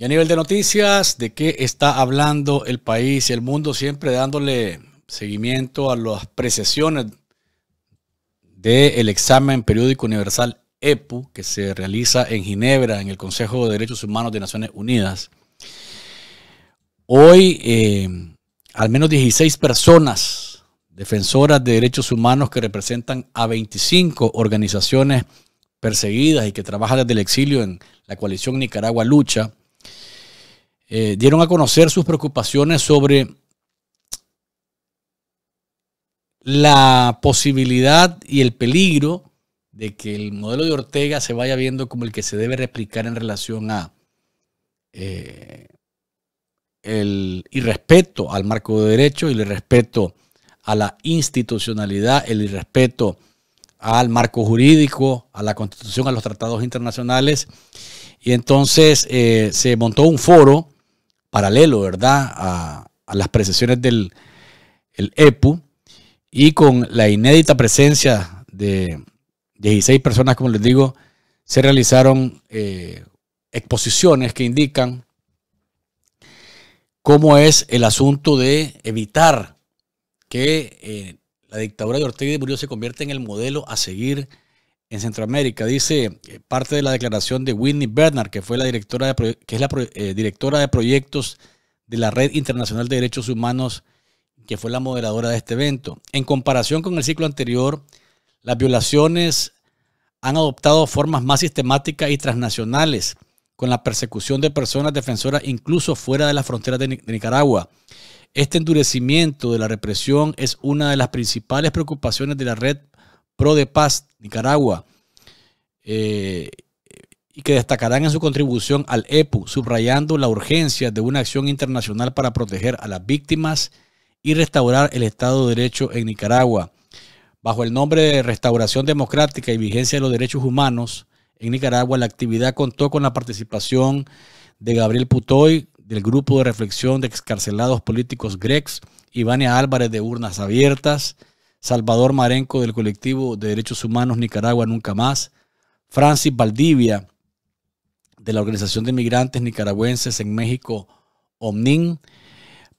Y a nivel de noticias, ¿de qué está hablando el país y el mundo? Siempre dándole seguimiento a las precisiones del examen periódico universal EPU que se realiza en Ginebra, en el Consejo de Derechos Humanos de Naciones Unidas. Hoy, eh, al menos 16 personas defensoras de derechos humanos que representan a 25 organizaciones perseguidas y que trabajan desde el exilio en la coalición Nicaragua Lucha, eh, dieron a conocer sus preocupaciones sobre la posibilidad y el peligro de que el modelo de Ortega se vaya viendo como el que se debe replicar en relación a eh, el irrespeto al marco de derecho el irrespeto a la institucionalidad, el irrespeto al marco jurídico, a la constitución, a los tratados internacionales. Y entonces eh, se montó un foro paralelo, ¿verdad?, a, las precisiones del EPU y con la inédita presencia de 16 personas, como les digo, se realizaron eh, exposiciones que indican cómo es el asunto de evitar que eh, la dictadura de Ortega y Murillo se convierta en el modelo a seguir en Centroamérica. Dice eh, parte de la declaración de Whitney Bernard, que fue la directora de, que es la eh, directora de proyectos de la Red Internacional de Derechos Humanos, que fue la moderadora de este evento. En comparación con el ciclo anterior, las violaciones han adoptado formas más sistemáticas y transnacionales, con la persecución de personas defensoras incluso fuera de las fronteras de Nicaragua. Este endurecimiento de la represión es una de las principales preocupaciones de la red Pro de Paz Nicaragua eh, y que destacarán en su contribución al EPU, subrayando la urgencia de una acción internacional para proteger a las víctimas y restaurar el Estado de Derecho en Nicaragua. Bajo el nombre de Restauración Democrática y Vigencia de los Derechos Humanos en Nicaragua, la actividad contó con la participación de Gabriel Putoy, del Grupo de Reflexión de Excarcelados Políticos GREX, Ivania Álvarez de Urnas Abiertas, Salvador Marenco del colectivo de Derechos Humanos Nicaragua Nunca Más, Francis Valdivia de la Organización de Migrantes Nicaragüenses en México, OMNIN,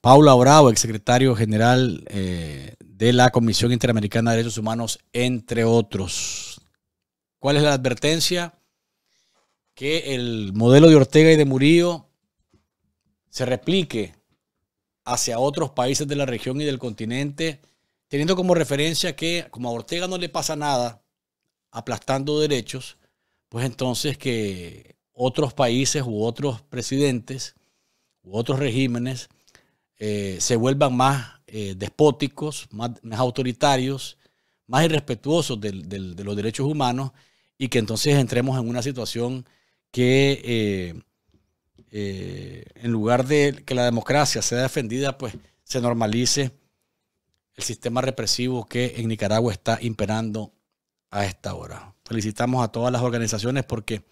Paula Bravo, exsecretario general eh, de la Comisión Interamericana de Derechos Humanos, entre otros. ¿Cuál es la advertencia? Que el modelo de Ortega y de Murillo se replique hacia otros países de la región y del continente teniendo como referencia que como a Ortega no le pasa nada aplastando derechos, pues entonces que otros países u otros presidentes u otros regímenes eh, se vuelvan más eh, despóticos, más, autoritarios, más irrespetuosos de, los derechos humanos y que entonces entremos en una situación que eh, en lugar de que la democracia sea defendida, pues se normalice el sistema represivo que en Nicaragua está imperando a esta hora. Felicitamos a todas las organizaciones porque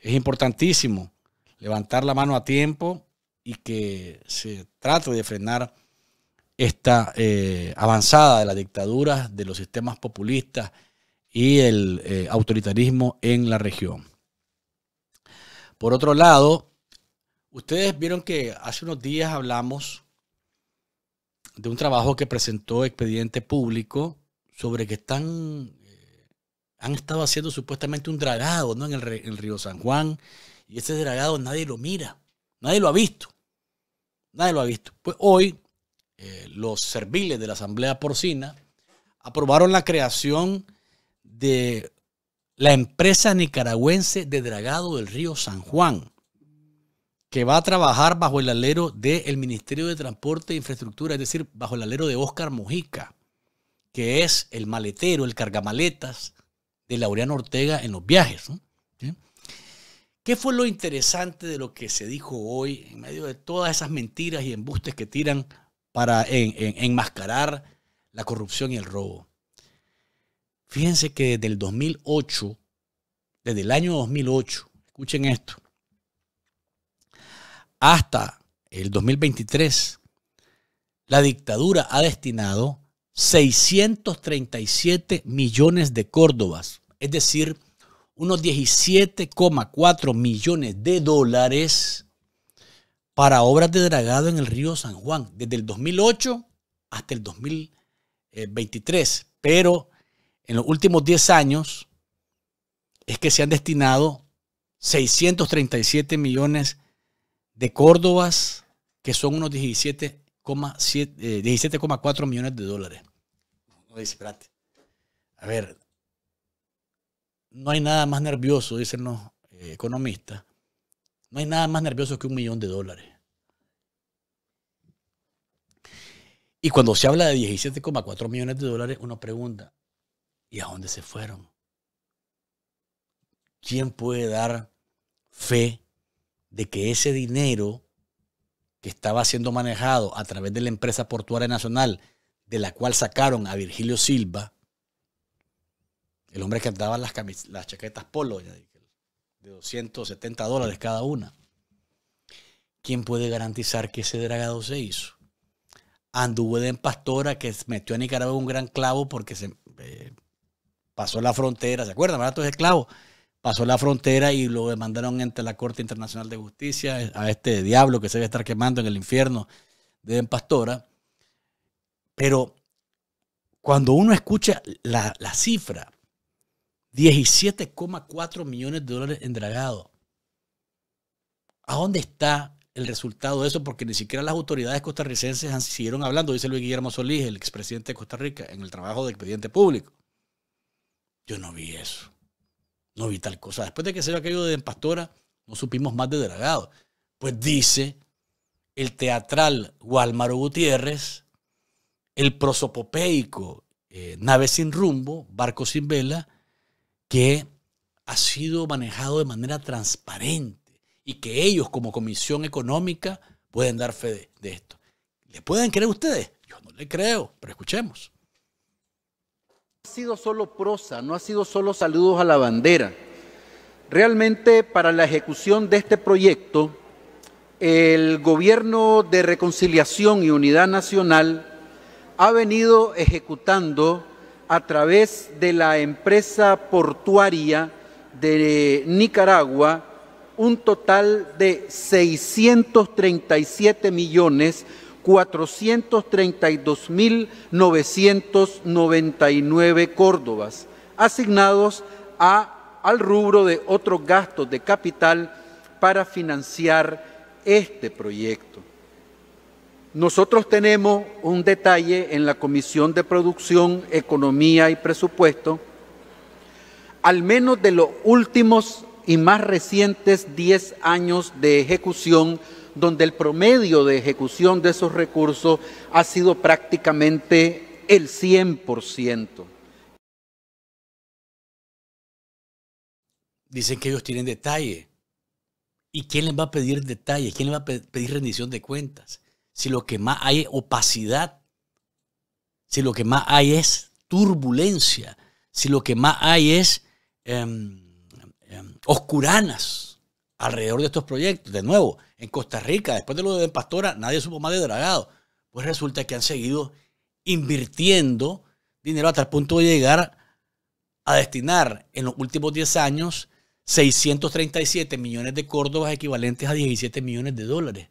es importantísimo levantar la mano a tiempo y que se trate de frenar esta eh, avanzada de la dictadura, de los sistemas populistas y el eh, autoritarismo en la región. Por otro lado, ustedes vieron que hace unos días hablamos de un trabajo que presentó Expediente Público sobre que están, eh, han estado haciendo supuestamente un dragado ¿no? en, el, río San Juan y ese dragado nadie lo mira, nadie lo ha visto, nadie lo ha visto. Pues hoy eh, los serviles de la Asamblea Porcina aprobaron la creación de la empresa nicaragüense de dragado del río San Juan. Que va a trabajar bajo el alero del Ministerio de Transporte e Infraestructura, es decir, bajo el alero de Óscar Mojica, que es el maletero, el cargamaletas de Laureano Ortega en los viajes. ¿Qué fue lo interesante de lo que se dijo hoy en medio de todas esas mentiras y embustes que tiran para enmascarar la corrupción y el robo? Fíjense que desde el 2008, desde el año 2008, escuchen esto, hasta el 2023, la dictadura ha destinado 637 millones de córdobas, es decir, unos 17,4 millones de dólares para obras de dragado en el río San Juan, desde el 2008 hasta el 2023. Pero en los últimos 10 años es que se han destinado 637 millones de Córdobas, que son unos 17,4 17, millones de dólares. dice, espérate. A ver, no hay nada más nervioso, dicen los eh, economistas, no hay nada más nervioso que un millón de dólares. Y cuando se habla de 17,4 millones de dólares, uno pregunta, ¿y a dónde se fueron? ¿Quién puede dar fe de que ese dinero que estaba siendo manejado a través de la empresa portuaria nacional, de la cual sacaron a Virgilio Silva, el hombre que andaba las, chaquetas polo de 270 dólares cada una. ¿Quién puede garantizar que ese dragado se hizo? Anduvo de Pastora que metió a Nicaragua un gran clavo porque se eh, pasó la frontera, ¿se acuerdan? Todo ese clavo pasó la frontera y lo demandaron ante la Corte Internacional de Justicia a este diablo que se debe estar quemando en el infierno de Ben Pastora. Pero cuando uno escucha la, cifra, 17,4 millones de dólares en dragado, ¿a dónde está el resultado de eso? Porque ni siquiera las autoridades costarricenses siguieron hablando, dice Luis Guillermo Solís, el expresidente de Costa Rica, en el trabajo de expediente público. Yo no vi eso no vi tal cosa. Después de que se aquello de Pastora, no supimos más de Dragado. Pues dice el teatral Gualmaro Gutiérrez, el prosopopeico eh, Nave sin rumbo, Barco sin vela, que ha sido manejado de manera transparente y que ellos como comisión económica pueden dar fe de, de esto. ¿Le pueden creer ustedes? Yo no le creo, pero escuchemos ha sido solo prosa, no ha sido solo saludos a la bandera. Realmente para la ejecución de este proyecto, el Gobierno de Reconciliación y Unidad Nacional ha venido ejecutando a través de la empresa portuaria de Nicaragua un total de 637 millones 432.999 córdobas, asignados al rubro de otros gastos de capital para financiar este proyecto. Nosotros tenemos un detalle en la Comisión de Producción, Economía y Presupuesto, al menos de los últimos y más recientes 10 años de ejecución donde el promedio de ejecución de esos recursos ha sido prácticamente el 100%. Dicen que ellos tienen detalle. ¿Y quién les va a pedir detalle? ¿Quién les va a pedir rendición de cuentas? Si lo que más hay es opacidad, si lo que más hay es turbulencia, si lo que más hay es em, em, oscuranas alrededor de estos proyectos. De nuevo, en Costa Rica, después de lo de Pastora, nadie supo más de Dragado. Pues resulta que han seguido invirtiendo dinero hasta el punto de llegar a destinar en los últimos 10 años 637 millones de córdobas equivalentes a 17 millones de dólares.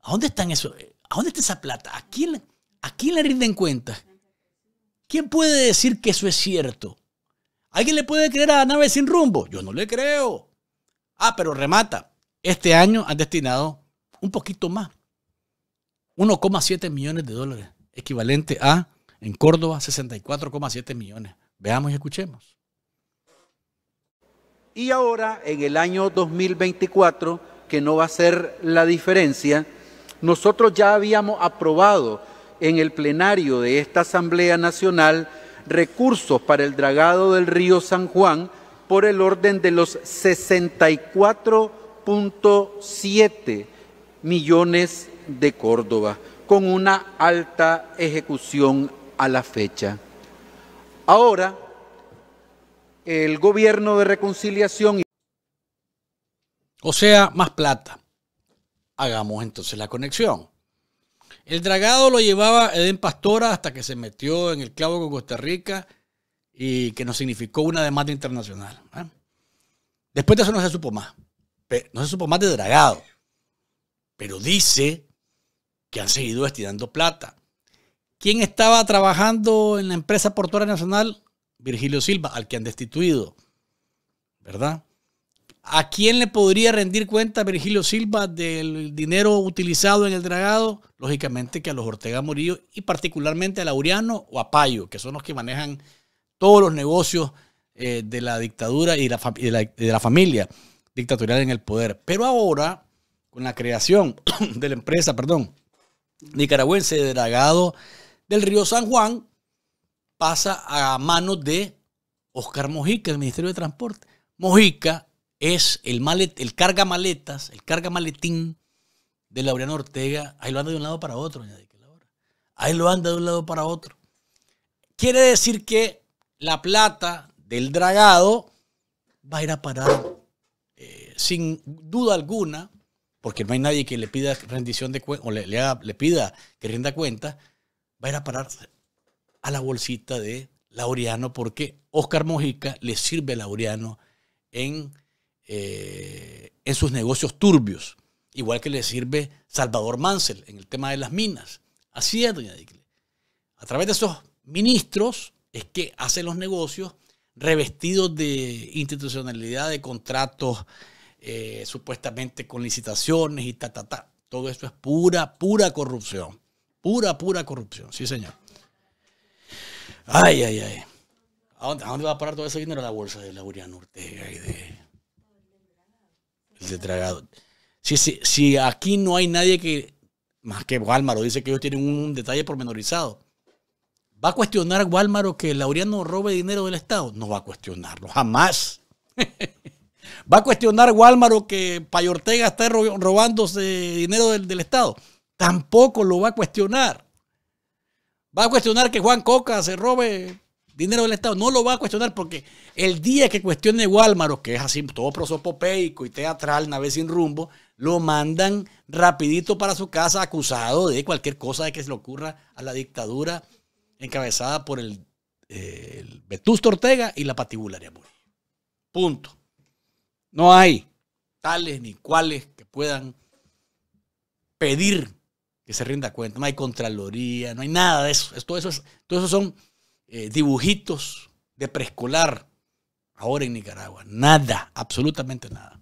¿A dónde eso? ¿A dónde está esa plata? ¿A quién, ¿A quién le rinden cuentas? ¿Quién puede decir que eso es cierto? ¿Alguien le puede creer a la nave sin rumbo? Yo no le creo. Ah, pero remata. Este año han destinado un poquito más, 1,7 millones de dólares, equivalente a, en Córdoba, 64,7 millones. Veamos y escuchemos. Y ahora, en el año 2024, que no va a ser la diferencia, nosotros ya habíamos aprobado en el plenario de esta Asamblea Nacional recursos para el dragado del río San Juan por el orden de los 64.7 millones de Córdoba, con una alta ejecución a la fecha. Ahora, el gobierno de reconciliación... O sea, más plata. Hagamos entonces la conexión. El dragado lo llevaba Eden Pastora hasta que se metió en el clavo con Costa Rica y que nos significó una demanda internacional. ¿eh? Después de eso no se supo más. No se supo más de dragado. Pero dice que han seguido destinando plata. ¿Quién estaba trabajando en la empresa portuaria nacional? Virgilio Silva, al que han destituido. ¿Verdad? ¿A quién le podría rendir cuenta Virgilio Silva del dinero utilizado en el dragado? Lógicamente que a los Ortega Murillo y particularmente a Laureano o a Payo, que son los que manejan todos los negocios eh, de la dictadura y de la familia dictatorial en el poder. Pero ahora, con la creación de la empresa, perdón, nicaragüense de dragado del río San Juan pasa a manos de Oscar Mojica, el Ministerio de Transporte. Mojica es el, malet, el carga maletas, el carga maletín de Laureano Ortega. Ahí lo anda de un lado para otro. Ahí lo anda de un lado para otro. Quiere decir que la plata del dragado va a ir a parar eh, sin duda alguna porque no hay nadie que le pida rendición de cuenta o le, pida que rinda cuenta, va a ir a parar a la bolsita de Laureano porque Oscar Mojica le sirve a Laureano en, eh, en sus negocios turbios, igual que le sirve Salvador Mansell en el tema de las minas. Así es, doña Dicle. A través de esos ministros es que hacen los negocios revestidos de institucionalidad, de contratos eh, supuestamente con licitaciones y ta, ta, ta. Todo esto es pura, pura corrupción. Pura, pura corrupción. Sí, señor. Ay, ay, ay. ¿A dónde, va a parar todo ese dinero? La bolsa de Laureano Ortega y de. El de tragado. Si, si, si aquí no hay nadie que. Más que Walmaro dice que ellos tienen un detalle pormenorizado. ¿Va a cuestionar Walmaro que Laureano robe dinero del Estado? No va a cuestionarlo, jamás. ¿Va a cuestionar Walmart que Payo Ortega está robándose dinero del, Estado? Tampoco lo va a cuestionar. ¿Va a cuestionar que Juan Coca se robe dinero del Estado? No lo va a cuestionar porque el día que cuestione Walmart, que es así todo prosopopeico y teatral, nave sin rumbo, lo mandan rapidito para su casa acusado de cualquier cosa de que se le ocurra a la dictadura encabezada por el, eh, Vetusto Ortega y la patibularia Punto. No hay tales ni cuales que puedan pedir que se rinda cuenta. No hay contraloría, no hay nada de eso. Todo eso, todo eso son eh, dibujitos de preescolar ahora en Nicaragua. Nada, absolutamente nada.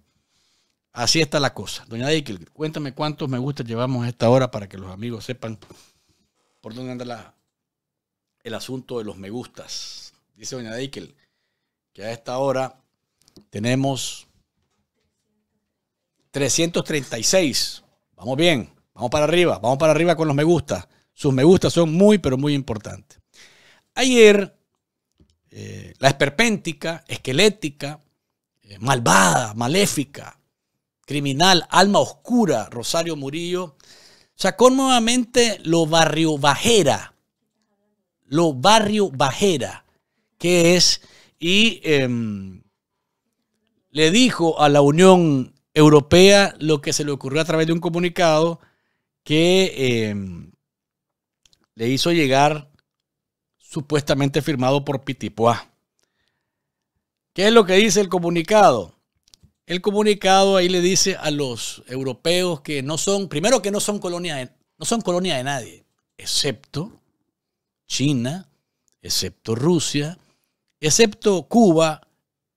Así está la cosa. Doña Deikel, cuéntame cuántos me gusta llevamos a esta hora para que los amigos sepan por dónde anda el asunto de los me gustas. Dice Doña Deikel que a esta hora tenemos 336. Vamos bien, vamos para arriba, vamos para arriba con los me gusta. Sus me gusta son muy, pero muy importantes. Ayer, eh, la esperpéntica, esquelética, eh, malvada, maléfica, criminal, alma oscura, Rosario Murillo, sacó nuevamente lo barrio bajera, lo barrio bajera, que es, y em, le dijo a la Unión Europea lo que se le ocurrió a través de un comunicado que em, le hizo llegar supuestamente firmado por Pitipuá. ¿Qué es lo que dice el comunicado? El comunicado ahí le dice a los europeos que no son, primero que no son colonia de, no son colonia de nadie, excepto China, excepto Rusia, excepto Cuba,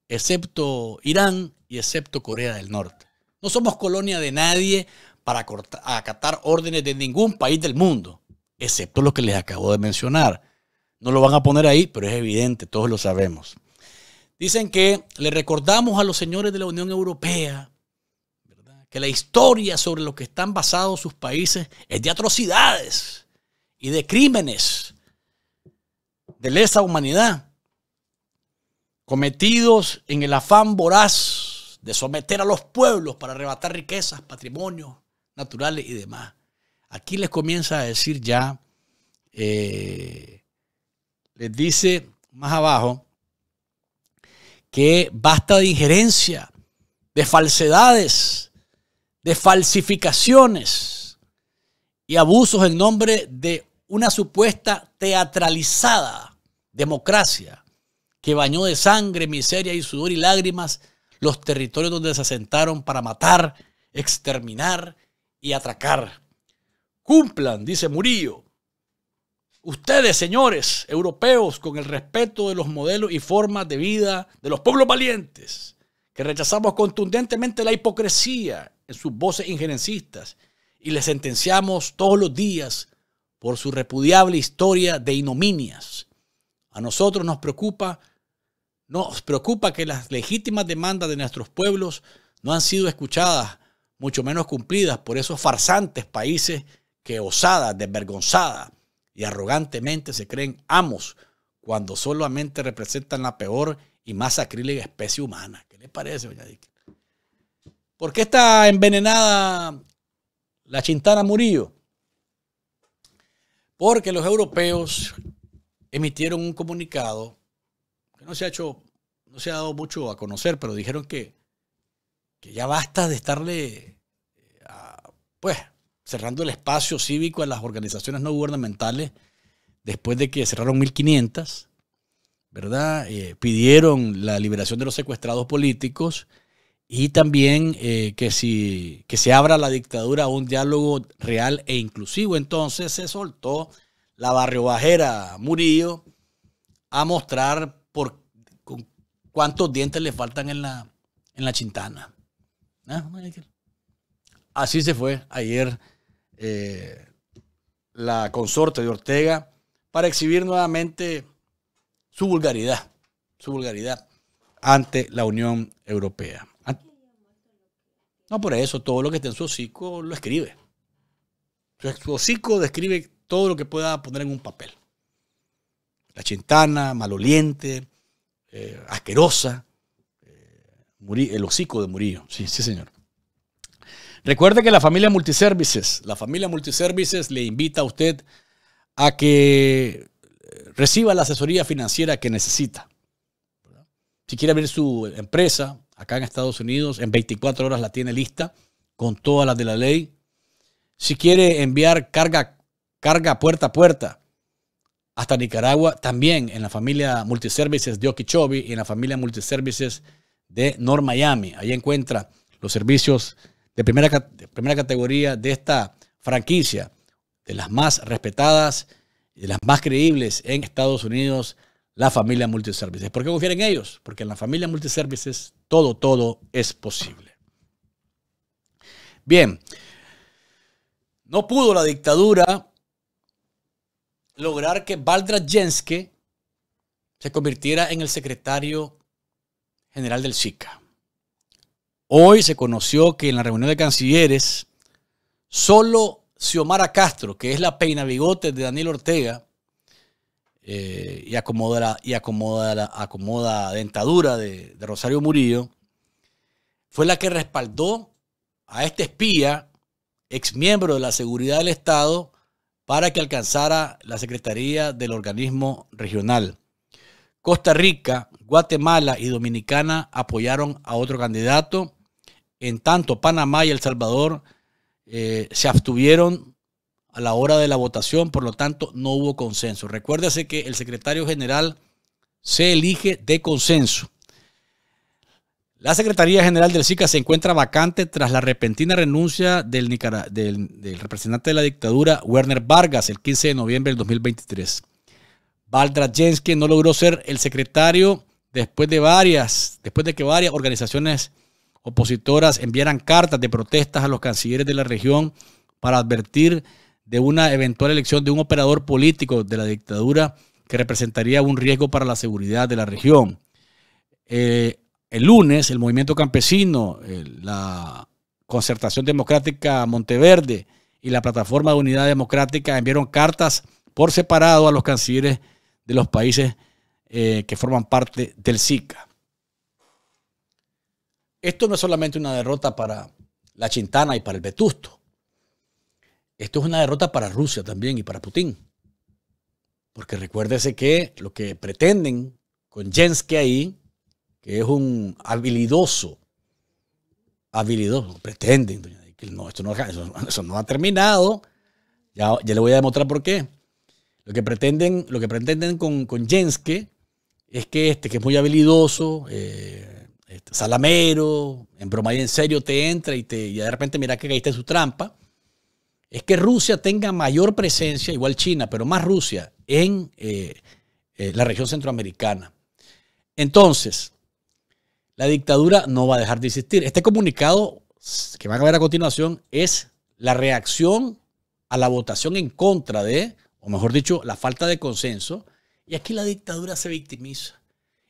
excepto Irán y excepto Corea del Norte. No somos colonia de nadie para acatar órdenes de ningún país del mundo, excepto los que les acabo de mencionar. No lo van a poner ahí, pero es evidente, todos lo sabemos. Dicen que le recordamos a los señores de la Unión Europea que la historia sobre lo que están basados sus países es de atrocidades y de crímenes de lesa humanidad cometidos en el afán voraz de someter a los pueblos para arrebatar riquezas, patrimonios naturales y demás. Aquí les comienza a decir ya, eh, les dice más abajo, que basta de injerencia, de falsedades, de falsificaciones y abusos en nombre de una supuesta teatralizada democracia que bañó de sangre, miseria y sudor y lágrimas los territorios donde se asentaron para matar, exterminar y atracar. Cumplan, dice Murillo, Ustedes, señores europeos, con el respeto de los modelos y formas de vida de los pueblos valientes, que rechazamos contundentemente la hipocresía en sus voces injerencistas y les sentenciamos todos los días por su repudiable historia de ignominias. A nosotros nos preocupa, nos preocupa que las legítimas demandas de nuestros pueblos no han sido escuchadas, mucho menos cumplidas por esos farsantes países que osadas, desvergonzadas, y arrogantemente se creen amos cuando solamente representan la peor y más sacrílega especie humana. ¿Qué le parece, doña Dick? ¿Por qué está envenenada la Chintana Murillo? Porque los europeos emitieron un comunicado que no se ha hecho, no se ha dado mucho a conocer, pero dijeron que, que ya basta de estarle, eh, pues, cerrando el espacio cívico a las organizaciones no gubernamentales después de que cerraron 1500, ¿verdad? Eh, pidieron la liberación de los secuestrados políticos y también eh, que, si, que se abra la dictadura a un diálogo real e inclusivo. Entonces se soltó la barrio bajera Murillo a mostrar por cuántos dientes le faltan en la, en la chintana. ¿Ah? Así se fue ayer eh, la consorte de Ortega para exhibir nuevamente su vulgaridad, su vulgaridad ante la Unión Europea. No por eso, todo lo que está en su hocico lo escribe. Su hocico describe todo lo que pueda poner en un papel. La chintana, maloliente, eh, asquerosa, eh, el hocico de Murillo. Sí, sí, señor. Recuerde que la familia Multiservices, la familia Multiservices le invita a usted a que reciba la asesoría financiera que necesita. Si quiere abrir su empresa acá en Estados Unidos, en 24 horas la tiene lista con todas las de la ley. Si quiere enviar carga, carga puerta a puerta hasta Nicaragua, también en la familia Multiservices de Okeechobee y en la familia Multiservices de North Miami. Ahí encuentra los servicios de primera, primera categoría de esta franquicia, de las más respetadas y de las más creíbles en Estados Unidos, la familia Multiservices. ¿Por qué confiar en ellos? Porque en la familia Multiservices todo, todo es posible. Bien, no pudo la dictadura lograr que Valdra Jenske se convirtiera en el secretario general del SICA. Hoy se conoció que en la reunión de cancilleres, solo Xiomara Castro, que es la peina bigote de Daniel Ortega, eh, y acomoda, y acomoda, acomoda dentadura de, de Rosario Murillo, fue la que respaldó a este espía, ex miembro de la seguridad del Estado, para que alcanzara la secretaría del organismo regional. Costa Rica, Guatemala y Dominicana apoyaron a otro candidato en tanto, Panamá y El Salvador eh, se abstuvieron a la hora de la votación, por lo tanto no hubo consenso. Recuérdese que el secretario general se elige de consenso. La Secretaría General del SICA se encuentra vacante tras la repentina renuncia del, representante de la dictadura, Werner Vargas, el 15 de noviembre del 2023. Valdra Jensky no logró ser el secretario después de varias, después de que varias organizaciones opositoras enviaran cartas de protestas a los cancilleres de la región para advertir de una eventual elección de un operador político de la dictadura que representaría un riesgo para la seguridad de la región. Eh, el lunes, el movimiento campesino, la Concertación Democrática Monteverde y la Plataforma de Unidad Democrática enviaron cartas por separado a los cancilleres de los países eh, que forman parte del SICA. Esto no es solamente una derrota para la Chintana y para el Vetusto. Esto es una derrota para Rusia también y para Putin. Porque recuérdese que lo que pretenden con Jensky ahí, es un habilidoso habilidoso. Pretenden, doña No, esto no, eso, no ha terminado. Ya, ya, le voy a demostrar por qué. Lo que pretenden, lo que pretenden con, con Jenske es que este, que es muy habilidoso, eh, este, salamero, en broma y en serio te entra y, te, y de repente mira que caíste en su trampa, es que Rusia tenga mayor presencia, igual China, pero más Rusia, en eh, eh, la región centroamericana. Entonces, la dictadura no va a dejar de existir. Este comunicado que van a ver a continuación es la reacción a la votación en contra de, o mejor dicho, la falta de consenso. Y aquí la dictadura se victimiza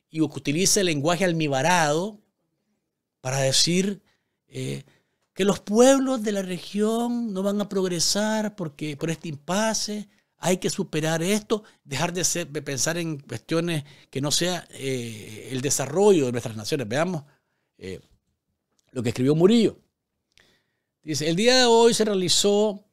y utiliza el lenguaje almibarado para decir eh, que los pueblos de la región no van a progresar porque por este impasse hay que superar esto, dejar de, ser, de pensar en cuestiones que no sea eh, el desarrollo de nuestras naciones. Veamos eh, lo que escribió Murillo. Dice, el día de hoy se realizó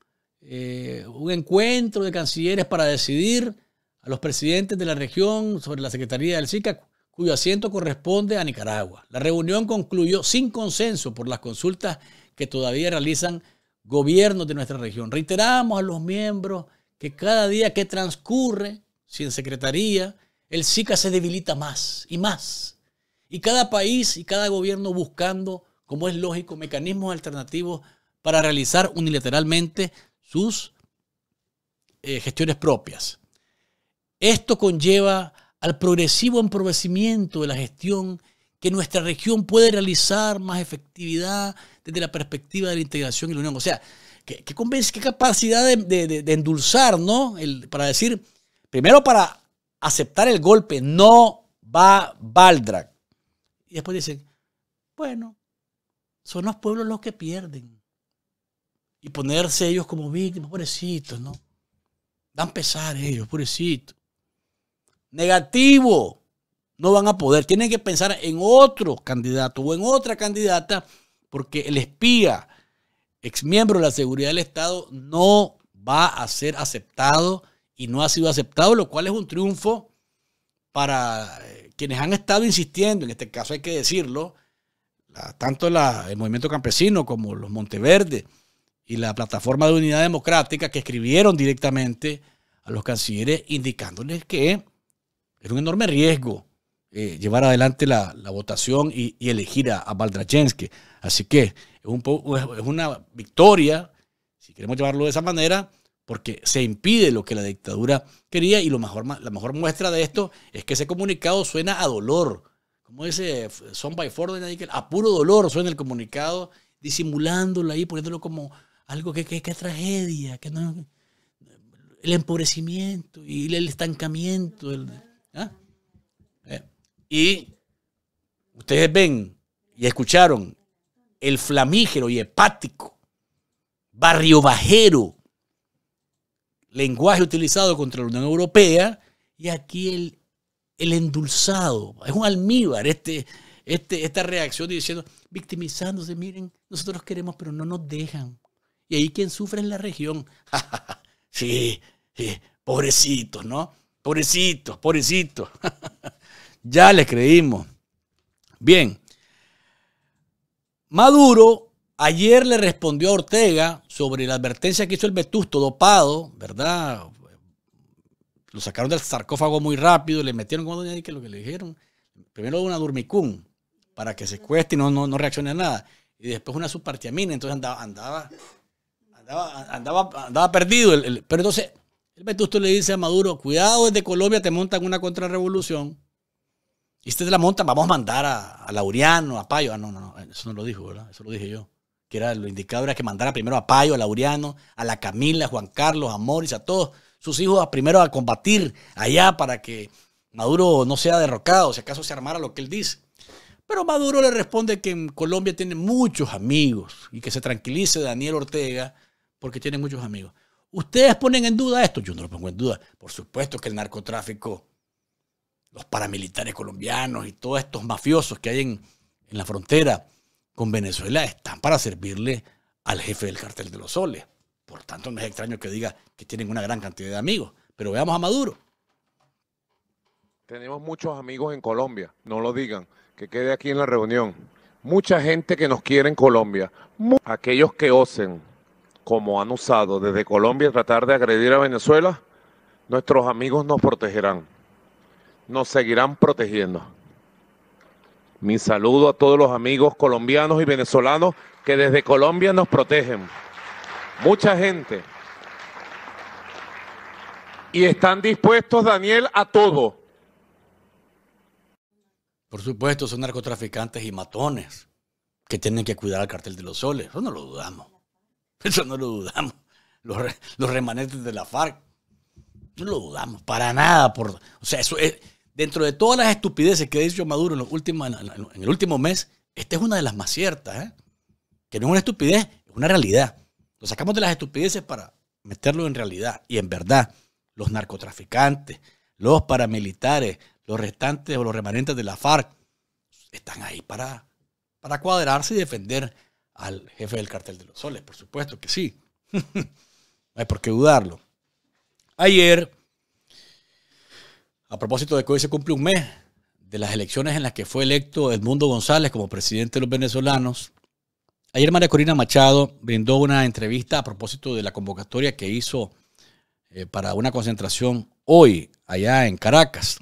eh, un encuentro de cancilleres para decidir a los presidentes de la región sobre la Secretaría del SICA, cuyo asiento corresponde a Nicaragua. La reunión concluyó sin consenso por las consultas que todavía realizan gobiernos de nuestra región. Reiteramos a los miembros que cada día que transcurre sin secretaría, el SICA se debilita más y más. Y cada país y cada gobierno buscando, como es lógico, mecanismos alternativos para realizar unilateralmente sus eh, gestiones propias. Esto conlleva al progresivo empobrecimiento de la gestión que nuestra región puede realizar más efectividad desde la perspectiva de la integración y la unión. O sea, qué, qué capacidad de, endulzar, ¿no? para decir, primero para aceptar el golpe, no va Valdrak. Y después dicen, bueno, son los pueblos los que pierden. Y ponerse ellos como víctimas, pobrecitos, ¿no? Dan pesar ellos, pobrecitos. Negativo. No van a poder. Tienen que pensar en otro candidato o en otra candidata porque el espía ex miembro de la seguridad del Estado, no va a ser aceptado y no ha sido aceptado, lo cual es un triunfo para eh, quienes han estado insistiendo, en este caso hay que decirlo, tanto el movimiento campesino como los Monteverde y la plataforma de unidad democrática que escribieron directamente a los cancilleres indicándoles que era un enorme riesgo eh, llevar adelante la, votación y, elegir a, a Así que es, una victoria, si queremos llevarlo de esa manera, porque se impide lo que la dictadura quería y lo mejor, la mejor muestra de esto es que ese comunicado suena a dolor. Como dice Son by Ford, a puro dolor suena el comunicado, disimulándolo ahí, poniéndolo como algo que, es tragedia, que no, el empobrecimiento y el estancamiento. ¿ah? Y ustedes ven y escucharon el flamígero y hepático, barrio bajero, lenguaje utilizado contra la Unión Europea, y aquí el, el endulzado, es un almíbar este, este, esta reacción diciendo, victimizándose, miren, nosotros queremos, pero no nos dejan. Y ahí quien sufre es la región. sí, pobrecitos, ¿no? Pobrecitos, pobrecitos. ya les creímos. Bien, Maduro ayer le respondió a Ortega sobre la advertencia que hizo el Vetusto dopado, ¿verdad? Lo sacaron del sarcófago muy rápido, le metieron como que lo que le dijeron. Primero una durmicún para que se cueste y no, no, reaccione a nada. Y después una subpartiamina, entonces andaba, andaba, andaba, andaba, perdido. pero entonces el Vetusto le dice a Maduro, cuidado desde Colombia te montan una contrarrevolución y usted la monta, vamos a mandar a, Laureano, a Payo. Ah, no, no, no, eso no lo dijo, ¿verdad? Eso lo dije yo. Que era lo indicado era que mandara primero a Payo, a Laureano, a la Camila, a Juan Carlos, a Morris, a todos sus hijos primero a combatir allá para que Maduro no sea derrocado, si acaso se armara lo que él dice. Pero Maduro le responde que en Colombia tiene muchos amigos y que se tranquilice Daniel Ortega porque tiene muchos amigos. ¿Ustedes ponen en duda esto? Yo no lo pongo en duda. Por supuesto que el narcotráfico, los paramilitares colombianos y todos estos mafiosos que hay en, en la frontera con Venezuela están para servirle al jefe del cartel de los soles. Por tanto, no es extraño que diga que tienen una gran cantidad de amigos. Pero veamos a Maduro. Tenemos muchos amigos en Colombia, no lo digan, que quede aquí en la reunión. Mucha gente que nos quiere en Colombia. Aquellos que osen, como han usado desde Colombia, tratar de agredir a Venezuela, nuestros amigos nos protegerán. Nos seguirán protegiendo. Mi saludo a todos los amigos colombianos y venezolanos que desde Colombia nos protegen. Mucha gente. Y están dispuestos, Daniel, a todo. Por supuesto, son narcotraficantes y matones que tienen que cuidar al cartel de los soles. Eso no lo dudamos. Eso no lo dudamos. Los, remanentes de la FARC. No lo dudamos. Para nada. Por, o sea, eso es, dentro de todas las estupideces que ha dicho Maduro en, los últimos, el último mes, esta es una de las más ciertas. ¿eh? Que no es una estupidez, es una realidad. Lo sacamos de las estupideces para meterlo en realidad. Y en verdad, los narcotraficantes, los paramilitares, los restantes o los remanentes de la FARC están ahí para, para cuadrarse y defender al jefe del cartel de los soles. Por supuesto que sí. no hay por qué dudarlo. Ayer, a propósito de que hoy se cumple un mes de las elecciones en las que fue electo Edmundo González como presidente de los venezolanos, Ayer María Corina Machado brindó una entrevista a propósito de la convocatoria que hizo eh, para una concentración hoy allá en Caracas.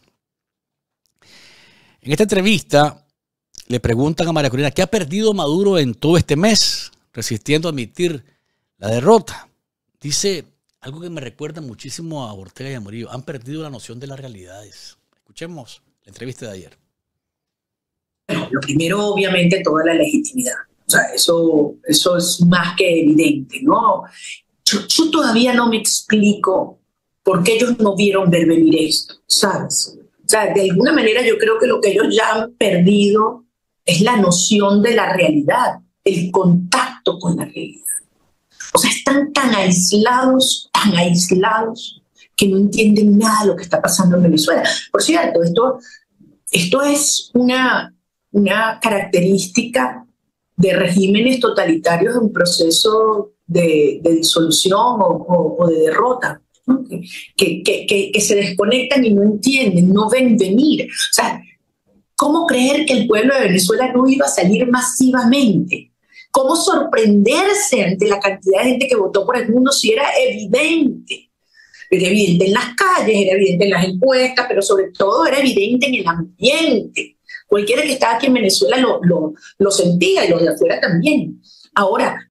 En esta entrevista le preguntan a María Corina qué ha perdido Maduro en todo este mes, resistiendo a admitir la derrota. Dice algo que me recuerda muchísimo a Ortega y a Murillo. Han perdido la noción de las realidades. Escuchemos la entrevista de ayer. Bueno, lo primero, obviamente, toda la legitimidad. O sea, eso, eso es más que evidente, ¿no? Yo, todavía no me explico por qué ellos no vieron ver venir esto, ¿sabes? O sea, de alguna manera yo creo que lo que ellos ya han perdido es la noción de la realidad, el contacto con la realidad. O sea, están tan aislados, tan aislados, que no entienden nada de lo que está pasando en Venezuela. Por cierto, esto, es una, una característica de regímenes totalitarios en proceso de, disolución o, de derrota, que, que, que, se desconectan y no entienden, no ven venir. O sea, ¿cómo creer que el pueblo de Venezuela no iba a salir masivamente? ¿Cómo sorprenderse ante la cantidad de gente que votó por el mundo si era evidente? Era evidente en las calles, era evidente en las encuestas, pero sobre todo era evidente en el ambiente. Cualquiera que estaba aquí en Venezuela lo, sentía y los de afuera también. Ahora.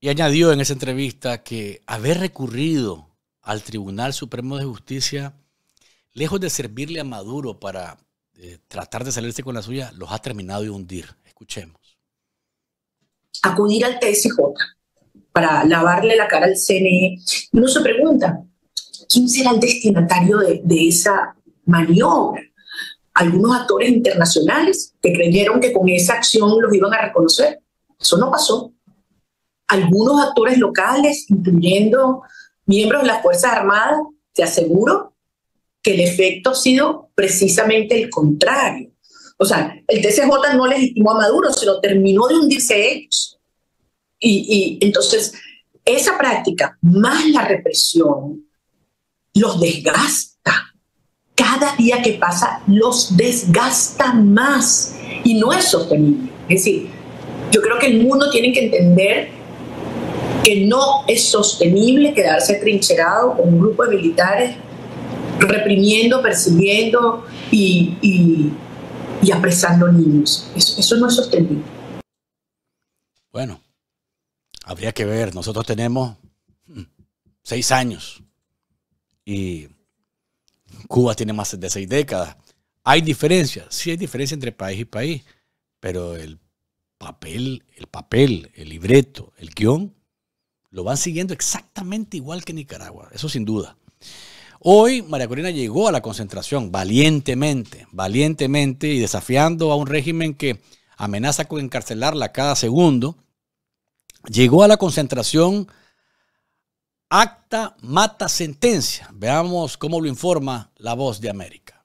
Y añadió en esa entrevista que haber recurrido al Tribunal Supremo de Justicia, lejos de servirle a Maduro para eh, tratar de salirse con la suya, los ha terminado de hundir. Escuchemos. Acudir al TSJ para lavarle la cara al CNE. Uno se pregunta, ¿quién será el destinatario de, de esa maniobra. Algunos actores internacionales que creyeron que con esa acción los iban a reconocer. Eso no pasó. Algunos actores locales, incluyendo miembros de las Fuerzas Armadas, te aseguro que el efecto ha sido precisamente el contrario. O sea, el TCJ no legitimó a Maduro, sino terminó de hundirse ellos. Y, y entonces, esa práctica, más la represión, los desgasta cada día que pasa los desgasta más y no es sostenible. Es decir, yo creo que el mundo tiene que entender que no es sostenible quedarse trincherado con un grupo de militares reprimiendo, persiguiendo y, apresando niños. Eso, eso no es sostenible. Bueno, habría que ver. Nosotros tenemos mm, seis años y Cuba tiene más de seis décadas. Hay diferencias, sí hay diferencia entre país y país, pero el papel, el papel, el libreto, el guion, lo van siguiendo exactamente igual que Nicaragua, eso sin duda. Hoy María Corina llegó a la concentración valientemente, valientemente y desafiando a un régimen que amenaza con encarcelarla cada segundo. Llegó a la concentración acta mata sentencia. Veamos cómo lo informa la voz de América.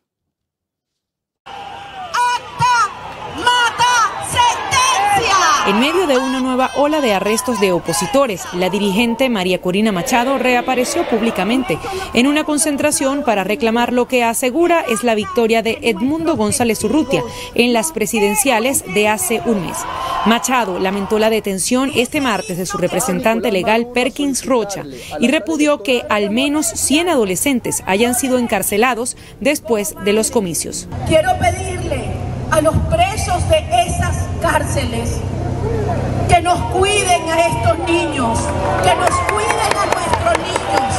En medio de una nueva ola de arrestos de opositores, la dirigente María Corina Machado reapareció públicamente en una concentración para reclamar lo que asegura es la victoria de Edmundo González Urrutia en las presidenciales de hace un mes. Machado lamentó la detención este martes de su representante legal Perkins Rocha y repudió que al menos 100 adolescentes hayan sido encarcelados después de los comicios. Quiero pedirle a los presos de esas cárceles que nos cuiden a estos niños, que nos cuiden a nuestros niños.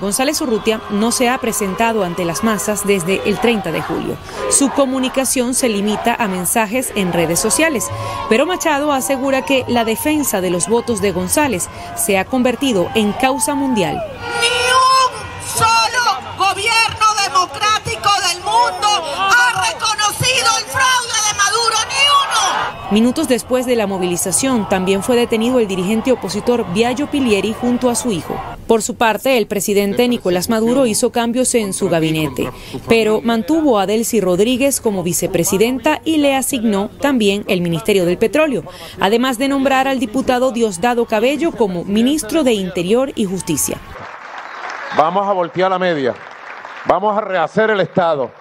González Urrutia no se ha presentado ante las masas desde el 30 de julio. Su comunicación se limita a mensajes en redes sociales, pero Machado asegura que la defensa de los votos de González se ha convertido en causa mundial. Ni un solo gobierno democrático del mundo ha reconocido el fraude Minutos después de la movilización, también fue detenido el dirigente opositor Biagio Pilieri junto a su hijo. Por su parte, el presidente Nicolás Maduro hizo cambios en su gabinete, pero mantuvo a Delcy Rodríguez como vicepresidenta y le asignó también el Ministerio del Petróleo, además de nombrar al diputado Diosdado Cabello como ministro de Interior y Justicia. Vamos a voltear la media. Vamos a rehacer el Estado.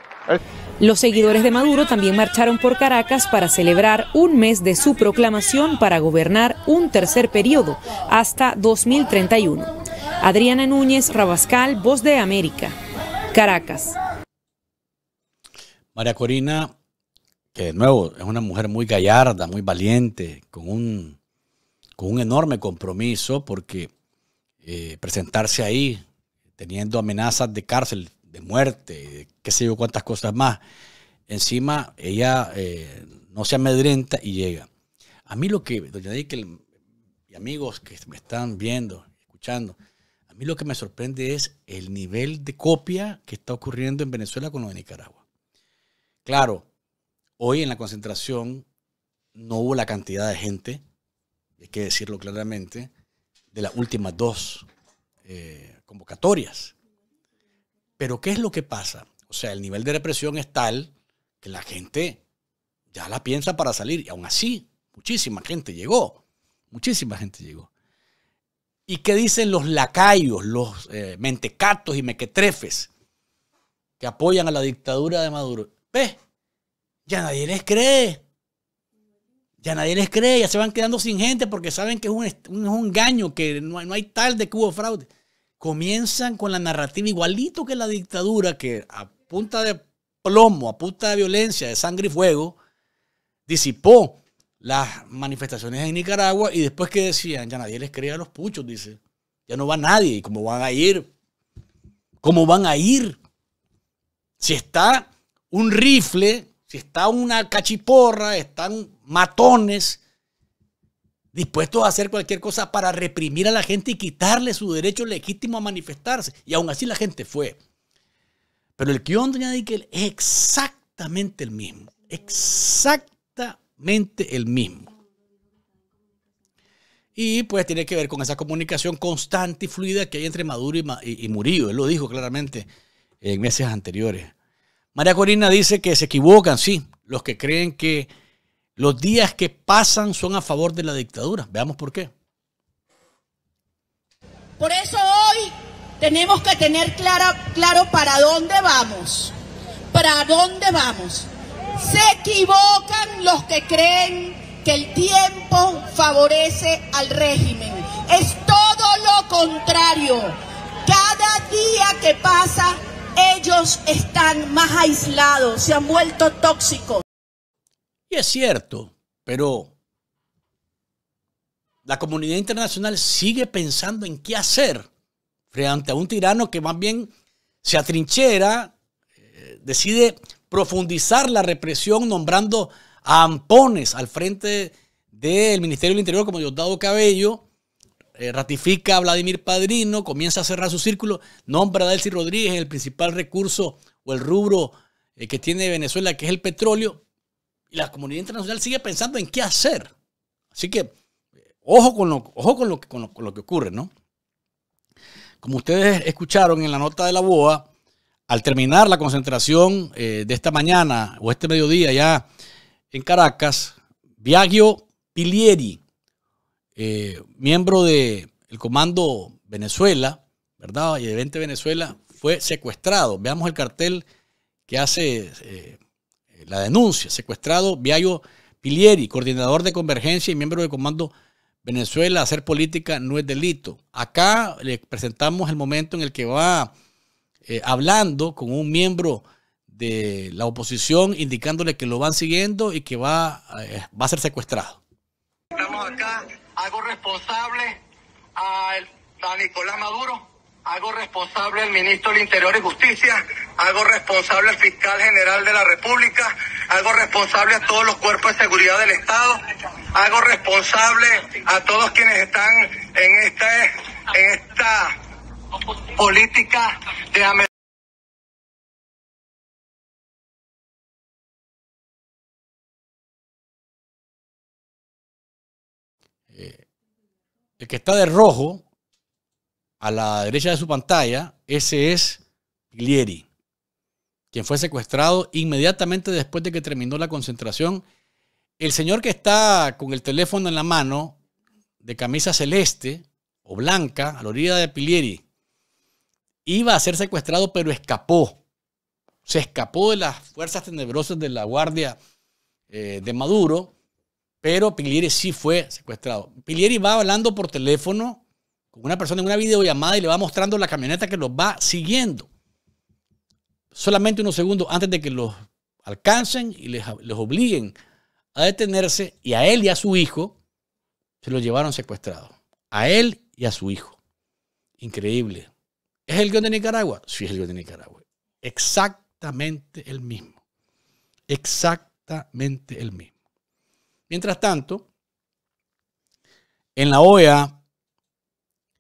Los seguidores de Maduro también marcharon por Caracas para celebrar un mes de su proclamación para gobernar un tercer periodo hasta 2031. Adriana Núñez Rabascal, Voz de América, Caracas. María Corina, que de nuevo es una mujer muy gallarda, muy valiente, con un, con un enorme compromiso, porque eh, presentarse ahí teniendo amenazas de cárcel, de muerte, de qué sé yo cuántas cosas más, encima ella eh, no se amedrenta y llega. A mí lo que, doña Dickel y amigos que me están viendo, escuchando, a mí lo que me sorprende es el nivel de copia que está ocurriendo en Venezuela con lo de Nicaragua. Claro, hoy en la concentración no hubo la cantidad de gente, hay que decirlo claramente, de las últimas dos eh, convocatorias. Pero ¿qué es lo que pasa? O sea, el nivel de represión es tal que la gente ya la piensa para salir. Y aún así, muchísima gente llegó. Muchísima gente llegó. ¿Y qué dicen los lacayos, los eh, mentecatos y mequetrefes que apoyan a la dictadura de Maduro? ¿Ves? Ya nadie les cree. Ya nadie les cree, ya se van quedando sin gente porque saben que es un, engaño, que no no hay tal de que hubo fraude. Comienzan con la narrativa igualito que la dictadura, que a punta de plomo, a punta de violencia, de sangre y fuego, disipó las manifestaciones en Nicaragua y después que decían, ya nadie les cree a los puchos, dice, ya no va nadie, ¿y cómo van a ir? ¿Cómo van a ir? Si está un rifle, si está una cachiporra, están matones dispuestos a hacer cualquier cosa para reprimir a la gente y quitarle su derecho legítimo a manifestarse. Y aún así la gente fue. Pero el guion, doña Dickel, es exactamente el mismo. Exactamente el mismo. Y pues tiene que ver con esa comunicación constante y fluida que hay entre Maduro y, y Murillo. Él lo dijo claramente en meses anteriores. María Corina dice que se equivocan, sí, los que creen que los días que pasan son a favor de la dictadura. Veamos por qué. Por eso hoy tenemos que tener clara, claro para dónde vamos. ¿Para dónde vamos? Se equivocan los que creen que el tiempo favorece al régimen. Es todo lo contrario. Cada día que pasa, ellos están más aislados, se han vuelto tóxicos. Y es cierto, pero la comunidad internacional sigue pensando en qué hacer frente a un tirano que más bien se atrinchera, eh, decide profundizar la represión nombrando a ampones al frente del Ministerio del Interior como Diosdado Cabello, eh, ratifica a Vladimir Padrino, comienza a cerrar su círculo, nombra a Delcy Rodríguez el principal recurso o el rubro eh, que tiene Venezuela, que es el petróleo, y la comunidad internacional sigue pensando en qué hacer. Así que, ojo con lo, ojo con lo, con lo, que ocurre, ¿no? Como ustedes escucharon en la nota de la BOA, al terminar la concentración de esta mañana o este mediodía ya en Caracas, Viaggio Pilieri, eh, miembro del Comando Venezuela, ¿verdad? Y de 20 Venezuela, fue secuestrado. Veamos el cartel que hace eh, la denuncia. Secuestrado Viayo Pilieri, coordinador de convergencia y miembro del Comando Venezuela. Hacer política no es delito. Acá le presentamos el momento en el que va eh, hablando con un miembro de la oposición, indicándole que lo van siguiendo y que va, va a ser secuestrado. Estamos acá hago responsable a Nicolás Maduro, hago responsable al ministro del Interior y Justicia, hago responsable al fiscal general de la República, hago responsable a todos los cuerpos de seguridad del Estado, hago responsable a todos quienes están en esta, en esta política de El que está de rojo a la derecha de su pantalla, ese es Glieri, quien fue secuestrado inmediatamente después de que terminó la concentración. El señor que está con el teléfono en la mano, de camisa celeste o blanca, a la orilla de Pilieri, iba a ser secuestrado, pero escapó. Se escapó de las fuerzas tenebrosas de la Guardia eh, de Maduro pero Pilieri sí fue secuestrado. Pilieri va hablando por teléfono una persona en una videollamada y le va mostrando la camioneta que los va siguiendo. Solamente unos segundos antes de que los alcancen y les, obliguen a detenerse y a él y a su hijo se los llevaron secuestrados. A él y a su hijo. Increíble. ¿Es el guion de Nicaragua? Sí, es el guion de Nicaragua. Exactamente el mismo. Exactamente el mismo. Mientras tanto, en la OEA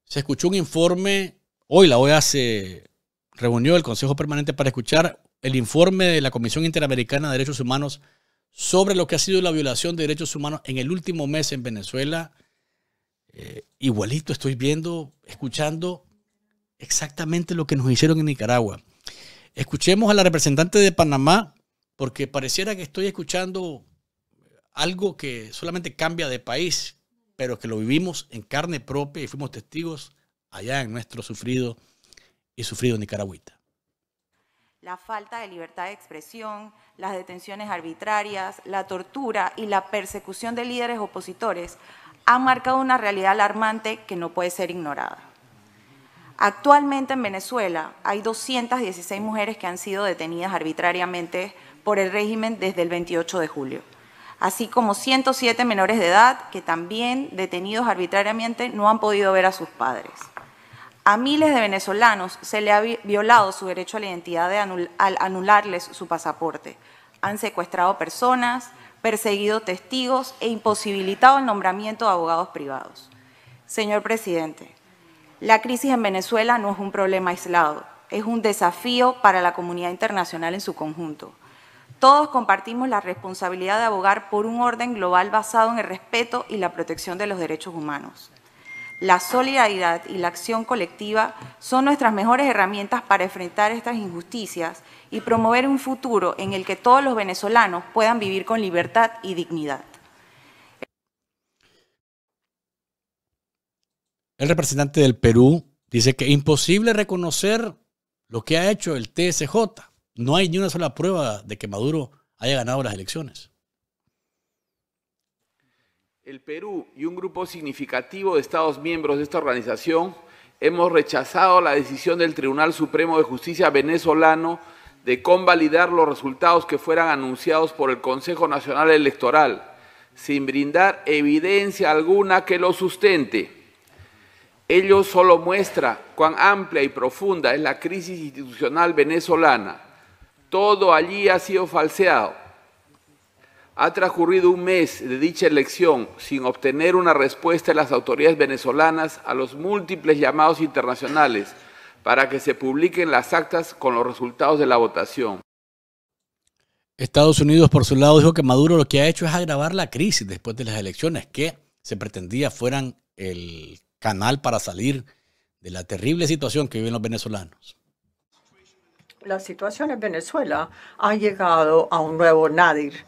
se escuchó un informe, hoy la OEA se reunió el Consejo Permanente para escuchar el informe de la Comisión Interamericana de Derechos Humanos sobre lo que ha sido la violación de derechos humanos en el último mes en Venezuela. Eh, igualito estoy viendo, escuchando exactamente lo que nos hicieron en Nicaragua. Escuchemos a la representante de Panamá, porque pareciera que estoy escuchando algo que solamente cambia de país, pero que lo vivimos en carne propia y fuimos testigos allá en nuestro sufrido y sufrido nicaragüita. La falta de libertad de expresión, las detenciones arbitrarias, la tortura y la persecución de líderes opositores han marcado una realidad alarmante que no puede ser ignorada. Actualmente en Venezuela hay 216 mujeres que han sido detenidas arbitrariamente por el régimen desde el 28 de julio así como 107 menores de edad que también, detenidos arbitrariamente, no han podido ver a sus padres. A miles de venezolanos se le ha violado su derecho a la identidad al anularles su pasaporte. Han secuestrado personas, perseguido testigos e imposibilitado el nombramiento de abogados privados. Señor presidente, la crisis en Venezuela no es un problema aislado, es un desafío para la comunidad internacional en su conjunto. Todos compartimos la responsabilidad de abogar por un orden global basado en el respeto y la protección de los derechos humanos. La solidaridad y la acción colectiva son nuestras mejores herramientas para enfrentar estas injusticias y promover un futuro en el que todos los venezolanos puedan vivir con libertad y dignidad. El representante del Perú dice que es imposible reconocer lo que ha hecho el TSJ no hay ni una sola prueba de que Maduro haya ganado las elecciones. El Perú y un grupo significativo de Estados miembros de esta organización hemos rechazado la decisión del Tribunal Supremo de Justicia venezolano de convalidar los resultados que fueran anunciados por el Consejo Nacional Electoral, sin brindar evidencia alguna que lo sustente. Ello solo muestra cuán amplia y profunda es la crisis institucional venezolana todo allí ha sido falseado. Ha transcurrido un mes de dicha elección sin obtener una respuesta de las autoridades venezolanas a los múltiples llamados internacionales para que se publiquen las actas con los resultados de la votación. Estados Unidos, por su lado, dijo que Maduro lo que ha hecho es agravar la crisis después de las elecciones, que se pretendía fueran el canal para salir de la terrible situación que viven los venezolanos. La situación en Venezuela ha llegado a un nuevo nadir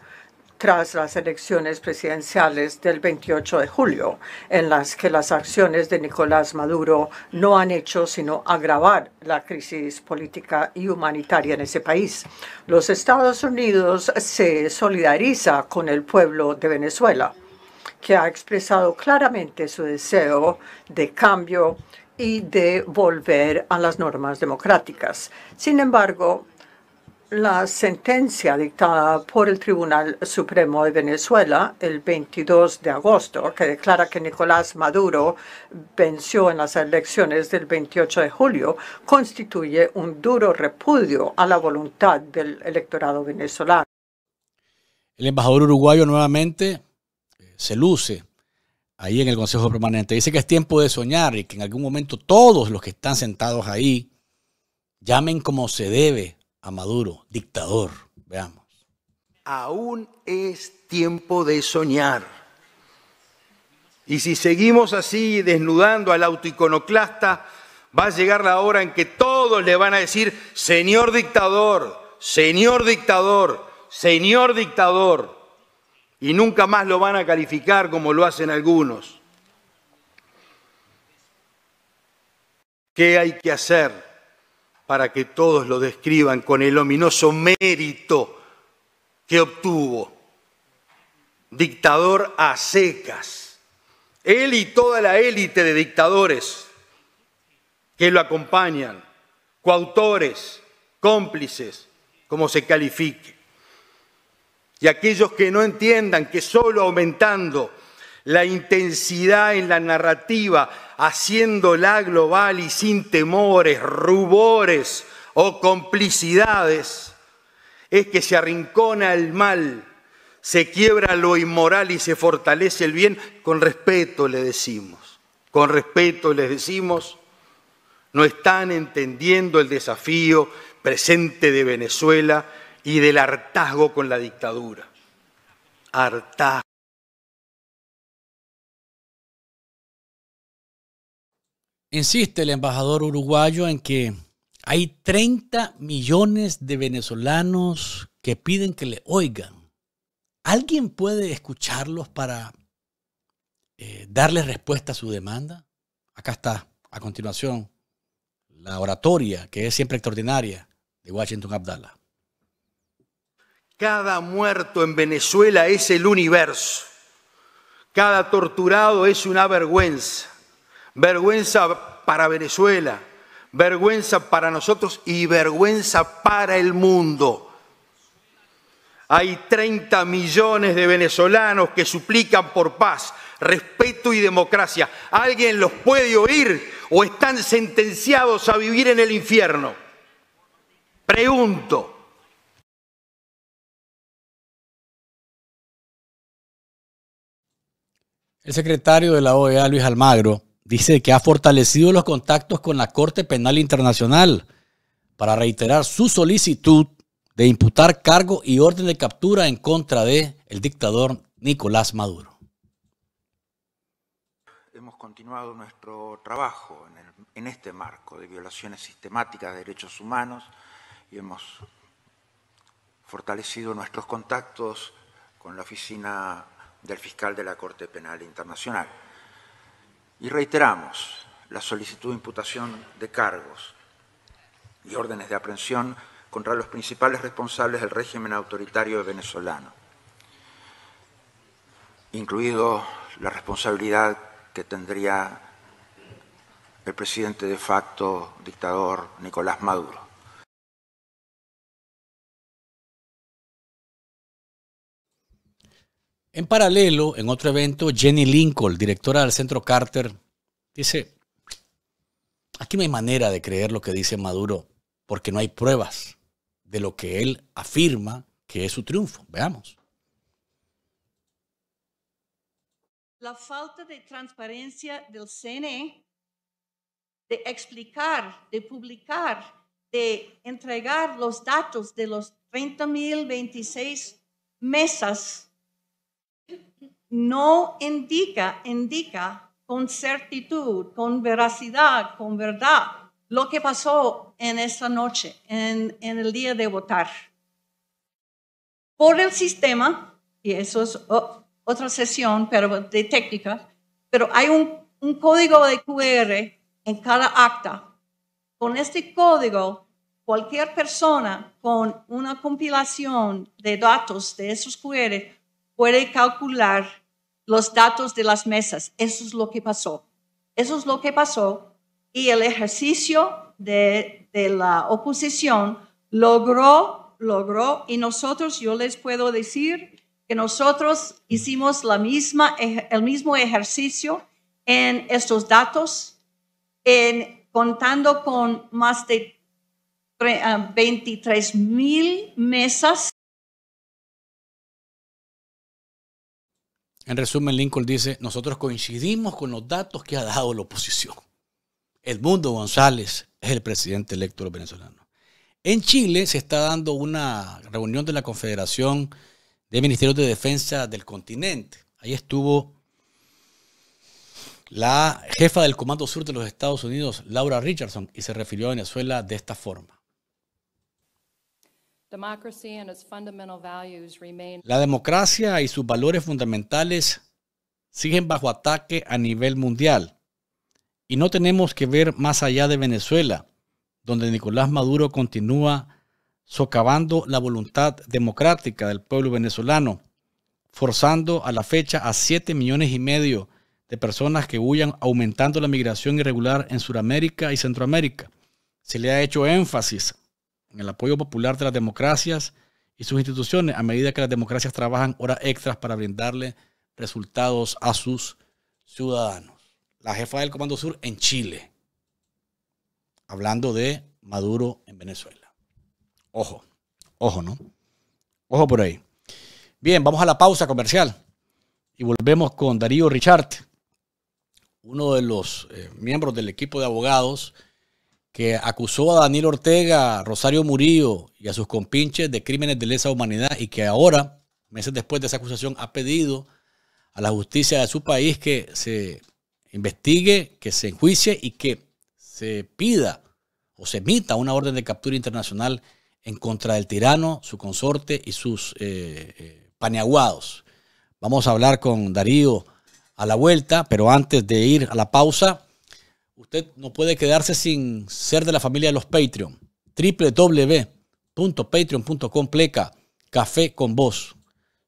tras las elecciones presidenciales del 28 de julio, en las que las acciones de Nicolás Maduro no han hecho sino agravar la crisis política y humanitaria en ese país. Los Estados Unidos se solidariza con el pueblo de Venezuela, que ha expresado claramente su deseo de cambio y de volver a las normas democráticas. Sin embargo, la sentencia dictada por el Tribunal Supremo de Venezuela el 22 de agosto, que declara que Nicolás Maduro venció en las elecciones del 28 de julio, constituye un duro repudio a la voluntad del electorado venezolano. El embajador uruguayo nuevamente eh, se luce ahí en el Consejo Permanente. Dice que es tiempo de soñar y que en algún momento todos los que están sentados ahí llamen como se debe a Maduro, dictador. Veamos. Aún es tiempo de soñar. Y si seguimos así desnudando al autoiconoclasta, va a llegar la hora en que todos le van a decir, señor dictador, señor dictador, señor dictador. Y nunca más lo van a calificar como lo hacen algunos. ¿Qué hay que hacer? para que todos lo describan con el ominoso mérito que obtuvo. Dictador a secas. Él y toda la élite de dictadores que lo acompañan, coautores, cómplices, como se califique. Y aquellos que no entiendan que solo aumentando la intensidad en la narrativa, haciéndola global y sin temores, rubores o complicidades, es que se arrincona el mal, se quiebra lo inmoral y se fortalece el bien. Con respeto le decimos, con respeto les decimos, no están entendiendo el desafío presente de Venezuela y del hartazgo con la dictadura. Hartazgo. Insiste el embajador uruguayo en que hay 30 millones de venezolanos que piden que le oigan. ¿Alguien puede escucharlos para eh, darle respuesta a su demanda? Acá está, a continuación, la oratoria, que es siempre extraordinaria, de Washington Abdallah. Cada muerto en Venezuela es el universo. Cada torturado es una vergüenza vergüenza para Venezuela, vergüenza para nosotros y vergüenza para el mundo. Hay 30 millones de venezolanos que suplican por paz, respeto y democracia. ¿Alguien los puede oír o están sentenciados a vivir en el infierno? Pregunto. El secretario de la OEA, Luis Almagro, dice que ha fortalecido los contactos con la Corte Penal Internacional para reiterar su solicitud de imputar cargo y orden de captura en contra de el dictador Nicolás Maduro. Hemos continuado nuestro trabajo en, este marco de violaciones sistemáticas de derechos humanos y hemos fortalecido nuestros contactos con la oficina del fiscal de la Corte Penal Internacional y reiteramos la solicitud de imputación de cargos y órdenes de aprehensión contra los principales responsables del régimen autoritario venezolano, incluido la responsabilidad que tendría el presidente de facto dictador Nicolás Maduro. En paralelo, en otro evento, Jenny Lincoln, directora del Centro Carter, dice, aquí no hay manera de creer lo que dice Maduro, porque no hay pruebas de lo que él afirma que es su triunfo. Veamos. la falta de transparencia del CNE, de explicar, de publicar, de entregar los datos de los 30.026 mesas, no indica, indica con certitud, con veracidad, con verdad, lo que pasó en esa noche, en, en el día de votar. Por el sistema, y eso es otra sesión pero de técnica, pero hay un, un código de QR en cada acta. Con este código, cualquier persona con una compilación de datos de esos QR puede calcular los datos de las mesas. Eso es lo que pasó. Eso es lo que pasó. Y el ejercicio de, de la oposición logró, logró, y nosotros, yo les puedo decir, que nosotros hicimos la misma, el mismo ejercicio en estos datos, en, contando con más de 23 ah, mil mesas. En resumen, Lincoln dice, nosotros coincidimos con los datos que ha dado la oposición. Edmundo González es el presidente electo venezolanos. En Chile se está dando una reunión de la Confederación de Ministerios de Defensa del continente. Ahí estuvo la jefa del Comando Sur de los Estados Unidos, Laura Richardson, y se refirió a Venezuela de esta forma. La democracia y sus valores fundamentales siguen bajo ataque a nivel mundial. Y no tenemos que ver más allá de Venezuela, donde Nicolás Maduro continúa socavando la voluntad democrática del pueblo venezolano, forzando a la fecha a 7 millones y medio de personas que huyan, aumentando la migración irregular en Sudamérica y Centroamérica. Se le ha hecho énfasis en el apoyo popular de las democracias y sus instituciones a medida que las democracias trabajan horas extras para brindarle resultados a sus ciudadanos. La jefa del Comando Sur en Chile, hablando de Maduro en Venezuela. Ojo, ojo, ¿no? Ojo por ahí. Bien, vamos a la pausa comercial y volvemos con Darío Richard, uno de los eh, miembros del equipo de abogados que acusó a Daniel Ortega, Rosario Murillo y a sus compinches de crímenes de lesa humanidad y que ahora, meses después de esa acusación, ha pedido a la justicia de su país que se investigue, que se enjuicie y que se pida o se emita una orden de captura internacional en contra del tirano, su consorte y sus eh, eh, paneaguados. Vamos a hablar con Darío a la vuelta, pero antes de ir a la pausa, usted no puede quedarse sin ser de la familia de los Patreon. www.patreon.com pleca café con voz.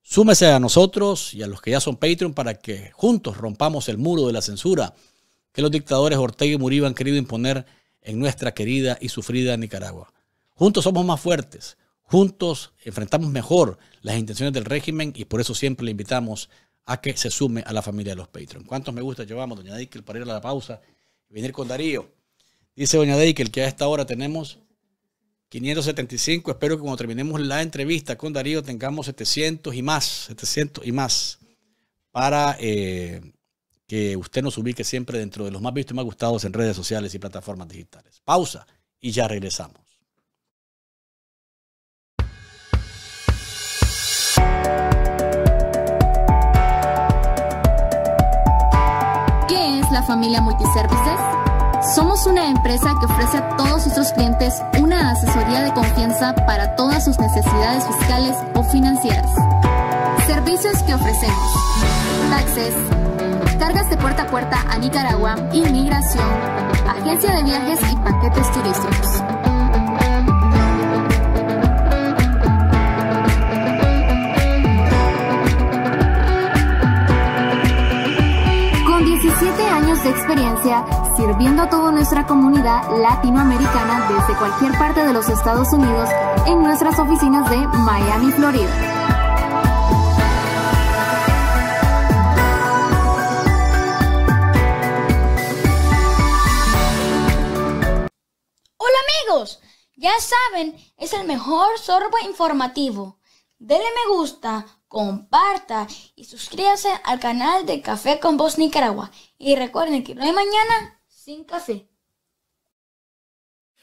Súmese a nosotros y a los que ya son Patreon para que juntos rompamos el muro de la censura que los dictadores Ortega y Murillo han querido imponer en nuestra querida y sufrida Nicaragua. Juntos somos más fuertes, juntos enfrentamos mejor las intenciones del régimen y por eso siempre le invitamos a que se sume a la familia de los Patreon. ¿Cuántos me gusta llevamos, doña Deikel, para ir a la pausa venir con Darío? Dice doña Deikel que a esta hora tenemos 575. Espero que cuando terminemos la entrevista con Darío tengamos 700 y más, 700 y más, para eh, que usted nos ubique siempre dentro de los más vistos y más gustados en redes sociales y plataformas digitales. Pausa y ya regresamos. Familia Multiservices? Somos una empresa que ofrece a todos nuestros clientes una asesoría de confianza para todas sus necesidades fiscales o financieras. Servicios que ofrecemos. Taxes, cargas de puerta a puerta a Nicaragua, inmigración, agencia de viajes y paquetes turísticos. Experiencia sirviendo a toda nuestra comunidad latinoamericana desde cualquier parte de los Estados Unidos en nuestras oficinas de Miami, Florida. Hola amigos, ya saben, es el mejor sorbo informativo dele me gusta, comparta y suscríbase al canal de Café con Voz Nicaragua. Y recuerden que no hay mañana sin café.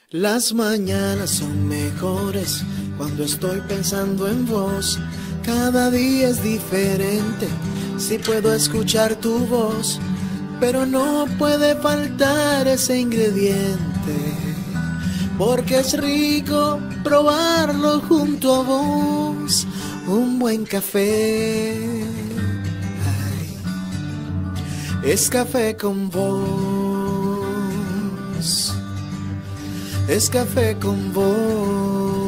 Las mañanas son mejores cuando estoy pensando en vos. Cada día es diferente si puedo escuchar tu voz, pero no puede faltar ese ingrediente, porque es rico probarlo junto a vos, un buen café. Es café con vos, es café con vos.